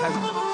还是。